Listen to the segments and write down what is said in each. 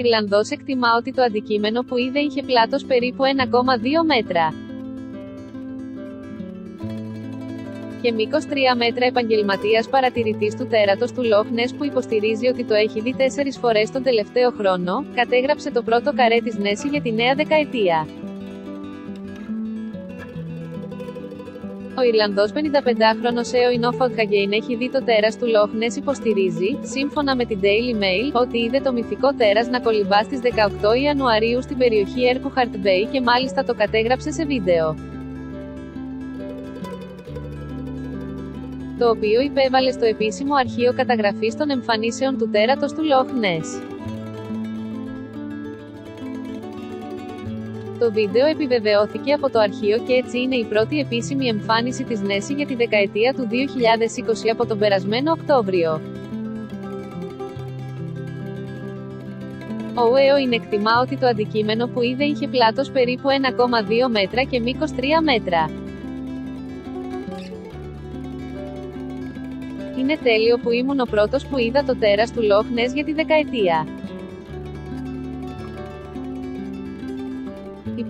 Ιρλανδός εκτιμά ότι το αντικείμενο που είδε είχε πλάτος περίπου 1,2 μέτρα. και μήκος 3 μέτρα επαγγελματίας παρατηρητής του τέρατος του Λόχνες που υποστηρίζει ότι το έχει δει τέσσερις φορές τον τελευταίο χρόνο, κατέγραψε το πρώτο καρέ της Νέση για τη νέα δεκαετία. Ο Ιρλανδός 55χρονο Έο Ινόφοντ Καγκέιν έχει δει το τέρας του Λόχνε υποστηρίζει, σύμφωνα με την Daily Mail, ότι είδε το μυθικό τέρας να κολυμπά στις 18 Ιανουαρίου στην περιοχή Έρκουχαρτ Bay και μάλιστα το κατέγραψε σε βίντεο. το οποίο υπέβαλε στο επίσημο αρχείο καταγραφής των εμφανίσεων του τέρατος του Loch Το βίντεο επιβεβαιώθηκε από το αρχείο και έτσι είναι η πρώτη επίσημη εμφάνιση της Νέση για τη δεκαετία του 2020 από τον περασμένο Οκτώβριο. Ο είναι εκτιμά ότι το αντικείμενο που είδε είχε πλάτος περίπου 1,2 μέτρα και μήκος 3 μέτρα. Είναι τέλειο που ήμουν ο πρώτος που είδα το τέρας του Loch Ness για τη δεκαετία.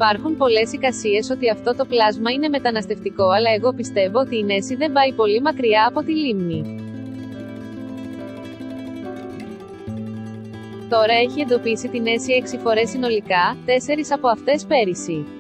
Υπάρχουν πολλές εικασίες ότι αυτό το πλάσμα είναι μεταναστευτικό αλλά εγώ πιστεύω ότι η Νέση δεν πάει πολύ μακριά από τη λίμνη. Τώρα έχει εντοπίσει την Νέση 6 φορές συνολικά, 4 από αυτές πέρυσι.